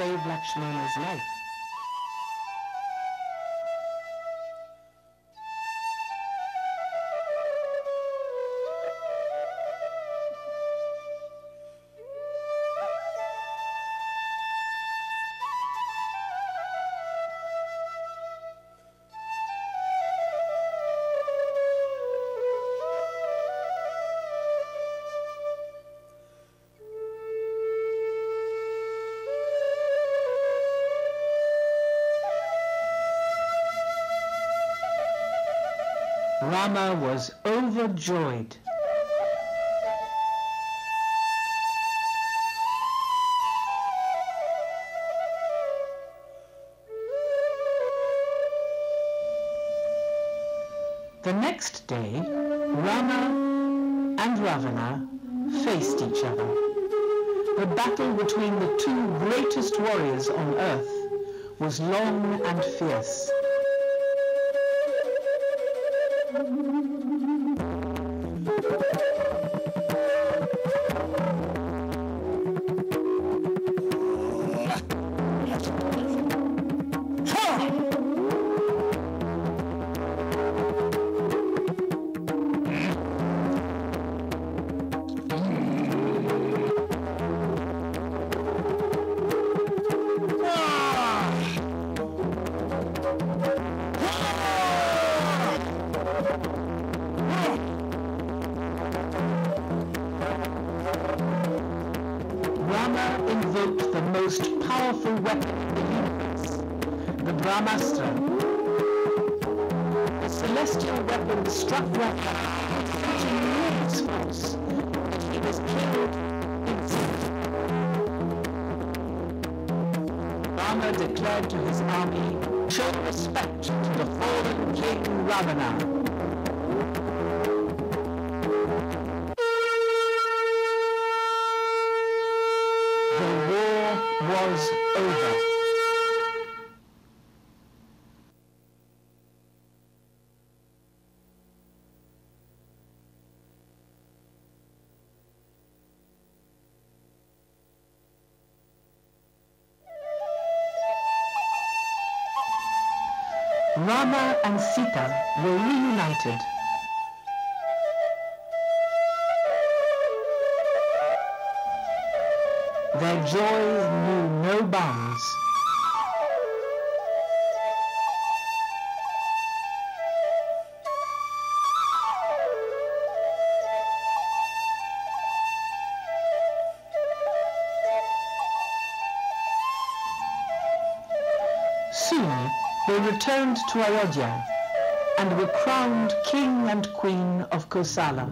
Save Lakshmana's life. Rama was overjoyed. The next day, Rama and Ravana faced each other. The battle between the two greatest warriors on earth was long and fierce. Thank. Brahmastra. The celestial weapon struck Rama with such enormous force that he was killed instantly. Rama declared to his army, show respect to the fallen king Ravana. Rama and Sita were reunited. Their joy knew no bounds. They returned to Ayodhya and were crowned king and queen of Kosala.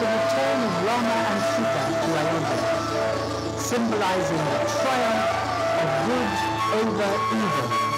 The return of Rama and Sita to Ayodhya. symbolizing the triumph of good over evil.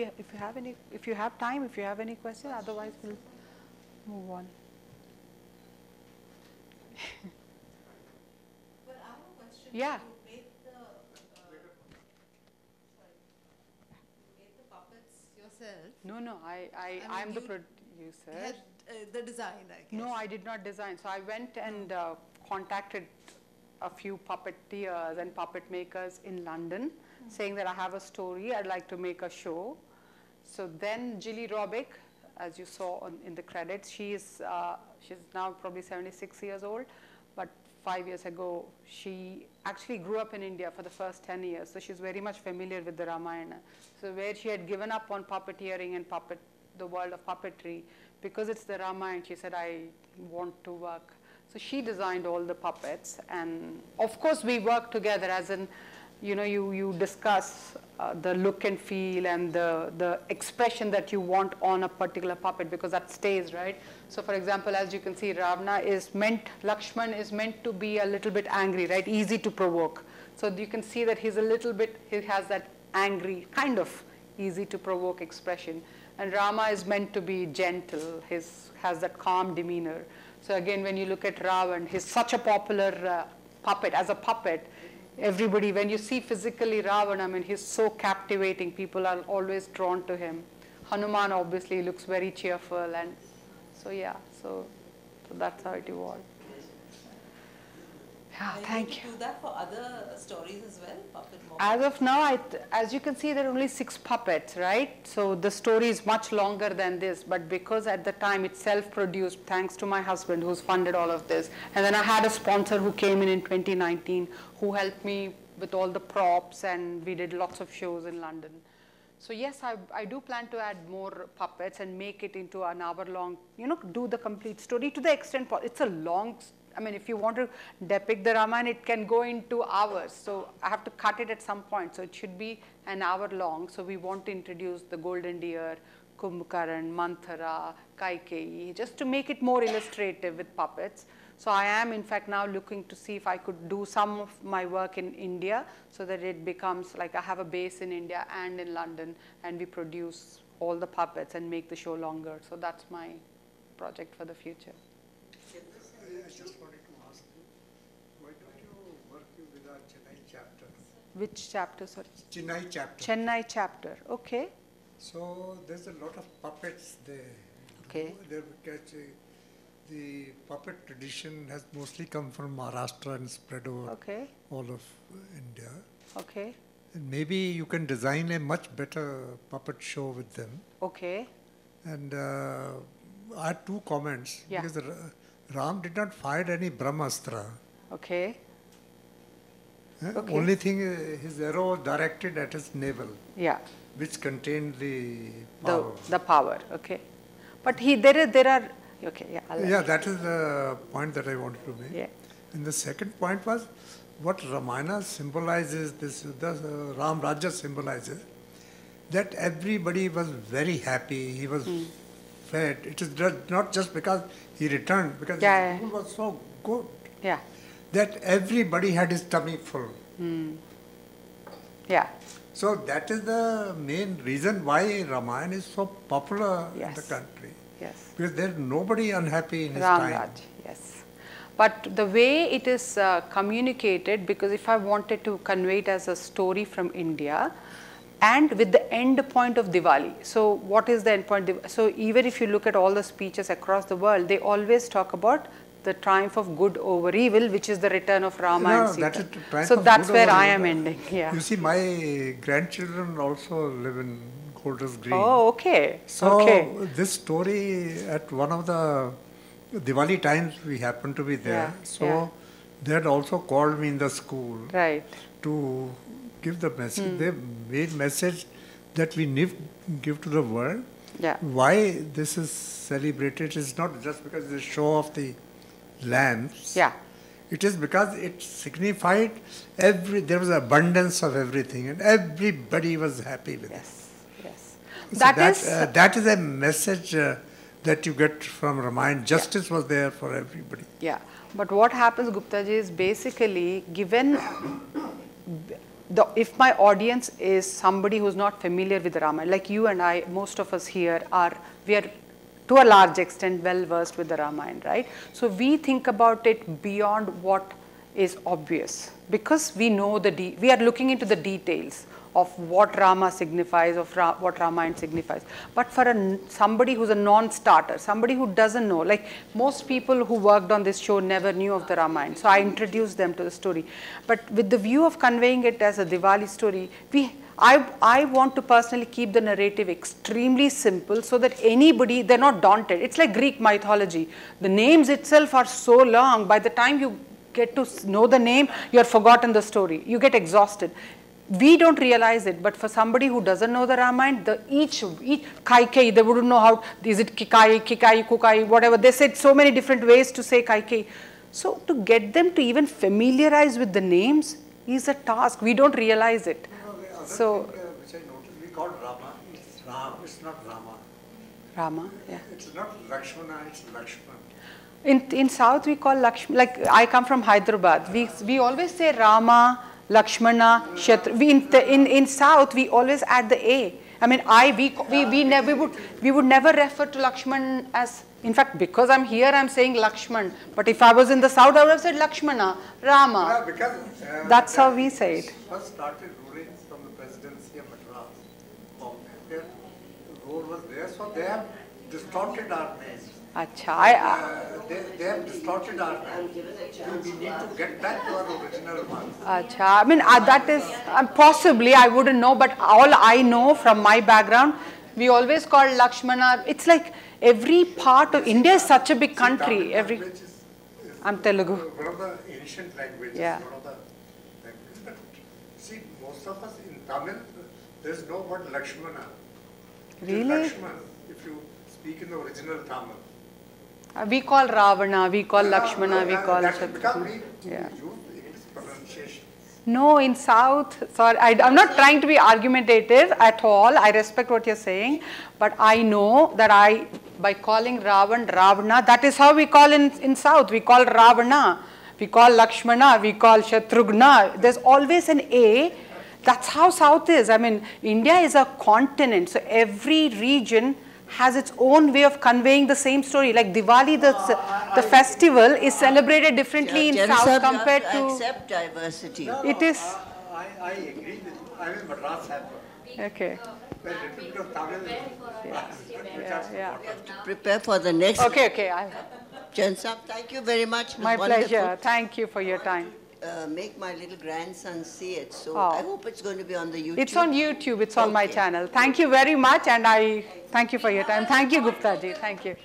You, if you have any, if you have time, if you have any question, otherwise we'll move on. But I have a question. Yeah. You made the, uh, sorry, you made the puppets yourself. No, no, I, I, I mean, I'm the producer. Had, uh, the design, I guess. No, I did not design. So I went and uh, contacted a few puppeteers and puppet makers in London, saying that I have a story, I'd like to make a show. So then Jilly Robick, as you saw on, in the credits, she is uh, she's now probably 76 years old, but five years ago she actually grew up in India for the first 10 years, so she's very much familiar with the Ramayana. So where she had given up on puppeteering and puppet the world of puppetry, because it's the Ramayana, she said, I want to work. So she designed all the puppets, and of course we work together as in, you know, you, you discuss uh, the look and feel and the, the expression that you want on a particular puppet because that stays, right? So for example, as you can see, Ravana is meant, Lakshman is meant to be a little bit angry, right? Easy to provoke. So you can see that he's a little bit, he has that angry, kind of easy to provoke expression. And Rama is meant to be gentle, his, has that calm demeanor. So again, when you look at Ravan, he's such a popular uh, puppet. As a puppet, everybody, when you see physically Ravana, I mean, he's so captivating. People are always drawn to him. Hanuman obviously looks very cheerful, and so yeah, so, so that's how it evolved. Yeah, Are thank you do that for other stories as well, puppet? As of now, I, as you can see, there are only six puppets, right? So the story is much longer than this, but because at the time it's self-produced, thanks to my husband who's funded all of this. And then I had a sponsor who came in in 2019 who helped me with all the props and we did lots of shows in London. So yes, I, I do plan to add more puppets and make it into an hour-long, you know, do the complete story to the extent, it's a long, I mean, if you want to depict the Ramayana, it can go into hours. So I have to cut it at some point. So it should be an hour long. So we want to introduce the golden deer, Kumbhakaran, Manthara, Kaikeyi, just to make it more illustrative with puppets. So I am in fact now looking to see if I could do some of my work in India so that it becomes like I have a base in India and in London and we produce all the puppets and make the show longer. So that's my project for the future. I just wanted to ask you, why don't you work with our Chennai chapter? Which chapter, sorry? Chennai chapter. Chennai chapter, okay. So there's a lot of puppets there. Okay. There because uh, the puppet tradition has mostly come from Maharashtra and spread over Okay, all of India. okay, And maybe you can design a much better puppet show with them. okay, And uh, I had two comments. Yeah. Because Ram did not fire any Brahmastra. okay? Okay. Only thing, uh, his arrow directed at his navel. yeah, which contained the the, power. the power, okay. But he, there there are, okay, yeah, I'll- yeah, that is the point that I wanted to make. yeah, And the second point was what Ramayana symbolizes, this the uh, Ram Raja symbolizes, that everybody was very happy. He was Hmm. It is not just because he returned, because Yeah, his food was so good yeah, that everybody had his tummy full. yeah, So that is the main reason why Ramayana is so popular in the country. yes. Because there's nobody unhappy in his Ram time. Raj, yes. But the way it is uh, communicated, because if I wanted to convey it as a story from India, and with the end point of Diwali. So what is the end point? So even if you look at all the speeches across the world, they always talk about the triumph of good over evil, which is the return of Rama No, and Sita. that is so that's where I evil. am ending. Yeah. You see, my grandchildren also live in Golders Green. Oh, okay. So okay. this story at one of the Diwali times we happened to be there. Yeah, so yeah. they had also called me in the school Right. to give the message. Hmm. They made message that we need give to the world. Yeah. Why this is celebrated is not just because they show off the lamps. Yeah. It is because it signified every there was abundance of everything and everybody was happy with it. Yes. Yes. So That that, is. uh, that is a message uh, that you get from Ramayana. Justice was there for everybody. Yeah, but what happens, Gupta ji, is basically given the, if my audience is somebody who's not familiar with the Ramayana, like you and I, most of us here are, we are to a large extent well versed with the Ramayana, right? So we think about it beyond what is obvious because we know the, we are looking into the details of what Rama signifies, of Ra- what Ramayana signifies. But for a somebody who's a non-starter, somebody who doesn't know, like most people who worked on this show never knew of the Ramayana, so I introduced them to the story. But with the view of conveying it as a Diwali story, we, I, I want to personally keep the narrative extremely simple so that anybody, they're not daunted. It's like Greek mythology. The names itself are so long, by the time you get to know the name, you're forgotten the story. You get exhausted we don't realize it, but for somebody who doesn't know the Ramayana, the each, each Kaikeyi, they wouldn't know how, is it Kikai, Kikai, Kukai, whatever. They said so many different ways to say Kaikeyi. So to get them to even familiarize with the names is a task. We don't realize it. So, uh, which I noticed, we call Rama, it's Ram, it's not Rama. Rama, yeah. It's not Lakshmana, it's Lakshman. In, in South, we call Lakshmi, like I come from Hyderabad. We, we always say Rama, Lakshmana, Shatru. We, in, the, in, in South, we always add the A. I mean, I, we, we, we, never, we, would, we would never refer to Lakshman as, in fact, because I'm here, I'm saying Lakshman. But if I was in the South, I would have said Lakshmana, Rama. Yeah, because uh, That's how we say it. First started ruling from the presidency of Madras. Their role was there, so they have distorted our names. Acha, I, Uh, they, they have distorted our names. We need to get back to our original ones. Acha. I mean, uh, that is um, possibly, I wouldn't know, but all I know from my background, we always call Lakshmana. It's like every part of India is such a big country. Every, is, is I'm Telugu. one of the ancient languages. Yeah. One of the languages. But see, most of us in Tamil, there's no word Lakshmana. Really? Lakshman, if you speak in the original Tamil. Uh, we call Ravana, we call Lakshmana, we call That's because Shatrugna. we Yeah. pronunciation. No, in South, sorry, I, am not trying to be argumentative at all. I respect what you're saying, but I know that I, by calling Ravan Ravana, that is how we call in, in South. We call Ravana, we call Lakshmana, we call Shatrugna. There's always an A. That's how South is. I mean, India is a continent, so every region has its own way of conveying the same story. Like Diwali, the, ah, the festival is celebrated differently in South Saab, compared to to. accept diversity. It is. I, I agree with you. I'm a Madras helper. Okay. A of Tamil. Yeah, yeah. Prepare for the next. Okay, okay. I, Jen thank you very much. My pleasure. Thank you for your time. Uh, make my little grandson see it, so Oh. I hope it's going to be on the YouTube. It's on YouTube. It's on my channel. Thank you very much, and I thank you for your time. Thank you, Gupta ji. Thank you.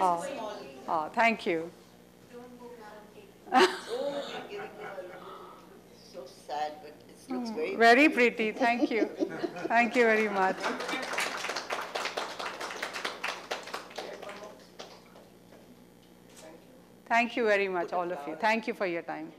Oh, oh thank you. So sad, but it looks very. Very pretty. Thank you. Thank you very much. Thank you very much, all of you. Thank you for your time.